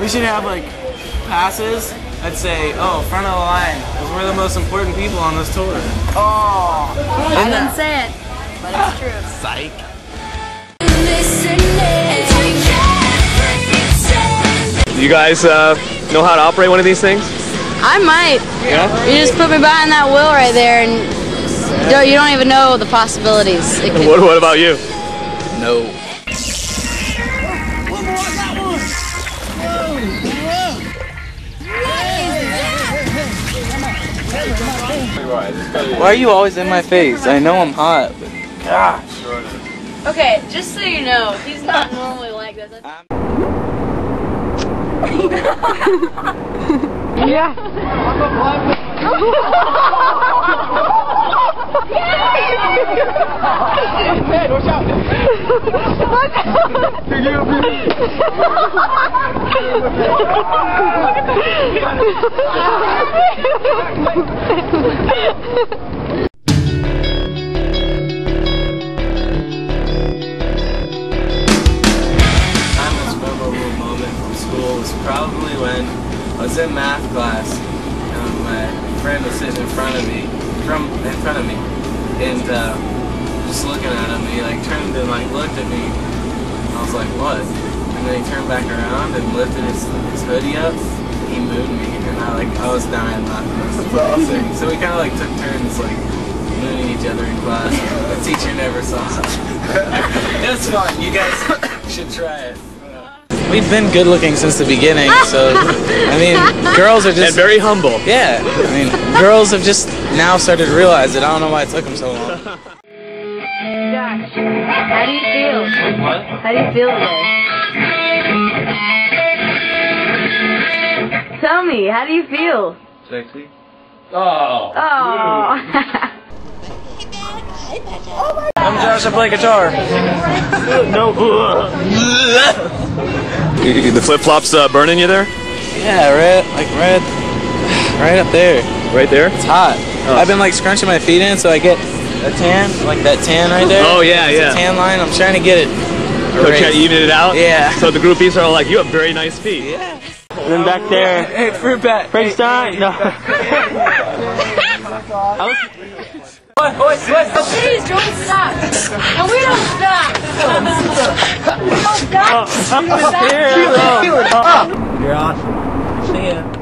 We should have like passes that say, "Oh, front of the line, because we're the most important people on this tour." Oh, I didn't say it, but it's true. Psych. You guys uh, know how to operate one of these things? I might. Yeah. You just put me behind that wheel right there, and don't, you don't even know the possibilities. It could- What, what about you? No. Why are you always in my face? I know I'm hot, but gosh. Okay, just so you know, he's not normally like this. My most was probably when I was in math class and my friend was sitting in front of me, from in front of me, and uh, just looking at him. He like turned and like looked at me. I was like, "What?" And then he turned back around and lifted his, his hoodie up. He mooned me, and I like I was dying laughing. It awesome. So we kind of like took turns like mooning each other in class. The teacher never saw it. it was fun. You guys should try it. We've been good looking since the beginning, so I mean, girls are And just very humble. yeah. I mean, girls have just now started to realize it. I don't know why it took them so long. Josh, how do you feel? What? How do you feel today? Tell me, how do you feel? Sexy. Oh. Oh. I'm Josh. I play guitar. no. The flip flops uh, burning you there? Yeah, right, like right, right up there. Right there? It's hot. I've been like scrunching my feet in so I get a tan, like that tan right there. Oh, yeah, It's yeah. A tan line. I'm trying to get it. So try to even it out? Yeah. So the groupies are all like, you have very nice feet. Yeah. And then back there, Hey, for bet. French time. No. Please don't stop. And we don't stop. we don't stop. Here, You're awesome. Oh. See ya.